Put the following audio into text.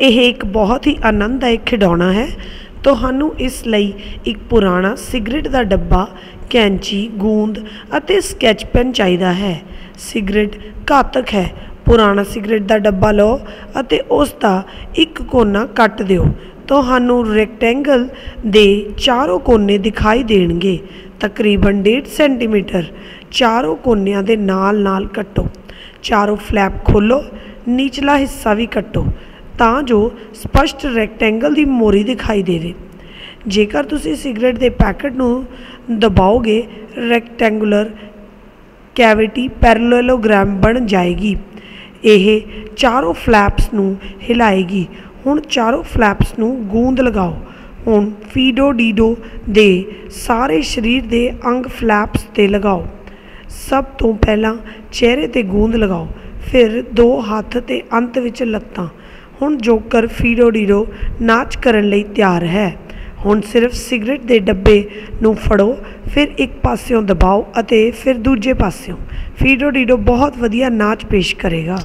ਇਹ ਇੱਕ ਬਹੁਤ ਹੀ ਆਨੰਦਦਾਇਕ ਖਿਡੌਣਾ ਹੈ। ਤੁਹਾਨੂੰ ਇਸ ਲਈ ਇੱਕ ਪੁਰਾਣਾ ਸਿਗਰਟ ਦਾ ਡੱਬਾ, ਕੈਂਚੀ, ਗੂੰਦ ਅਤੇ ਸਕੈਚ ਪੈਨ ਚਾਹੀਦਾ ਹੈ। ਸਿਗਰਟ ਘਾਤਕ ਹੈ। ਪੁਰਾਣਾ ਸਿਗਰਟ ਦਾ ਡੱਬਾ ਲਓ ਅਤੇ ਉਸ ਦਾ ਇੱਕ ਕੋਨਾ ਕੱਟ ਦਿਓ। ਤੁਹਾਨੂੰ ਰੈਕਟੈਂਗਲ ਦੇ ਚਾਰੋਂ ਕੋਨੇ ਦਿਖਾਈ ਦੇਣਗੇ। ਤਕਰੀਬਨ 1.5 ਸੈਂਟੀਮੀਟਰ ਚਾਰੋਂ ਕੋਨਿਆਂ ਦੇ ਨਾਲ ਨਾਲ ਕੱਟੋ। ਚਾਰੋਂ ਫਲੈਪ ਖੋਲੋ ਨੀਚਲਾ ਹਿੱਸਾ ਵੀ ਕੱਟੋ। ਤਾਂ ਜੋ ਸਪਸ਼ਟ ਰੈਕਟੈਂਗਲ ਦੀ ਮੋਰੀ ਦਿਖਾਈ ਦੇਵੇ। ਜੇਕਰ ਤੁਸੀਂ ਸਿਗਰਟ ਦੇ ਪੈਕੇਟ ਨੂੰ ਦਬਾਓਗੇ ਰੈਕਟੈਂਗੂਲਰ ਕੈਵਿਟੀ ਪੈਰਲਲੋਗ੍ਰਾਮ ਬਣ ਜਾਏਗੀ। ਇਹ ਚਾਰੋਂ ਫਲੈਪਸ ਨੂੰ ਹਿਲਾਏਗੀ। ਹੁਣ ਚਾਰੋਂ ਫਲੈਪਸ ਨੂੰ ਗੂੰਦ ਲਗਾਓ। ਹੁਣ ਫੀਡੋ ਡੀਡੋ ਦੇ ਸਾਰੇ ਸਰੀਰ ਦੇ ਅੰਗ ਫਲੈਪਸ ਤੇ ਲਗਾਓ। ਸਭ ਤੋਂ ਪਹਿਲਾਂ ਚਿਹਰੇ ਤੇ ਗੂੰਦ ਲਗਾਓ। ਫਿਰ ਦੋ ਹੱਥ ਤੇ ਅੰਤ ਵਿੱਚ ਲੱਤਾਂ। ਹੁਣ ਜੋਕਰ ਫੀਡੋ ਡੀਡੋ ਨਾਚ ਕਰਨ ਲਈ ਤਿਆਰ ਹੈ। ਹੁਣ ਸਿਰਫ ਸਿਗਰਟ ਦੇ ਡੱਬੇ ਨੂੰ ਫੜੋ, ਫਿਰ ਇੱਕ ਪਾਸਿਓਂ ਦਬਾਓ ਅਤੇ ਫਿਰ ਦੂਜੇ ਪਾਸਿਓਂ। ਫੀਡੋ ਡੀਡੋ ਬਹੁਤ ਵਧੀਆ ਨਾਚ ਪੇਸ਼ ਕਰੇਗਾ।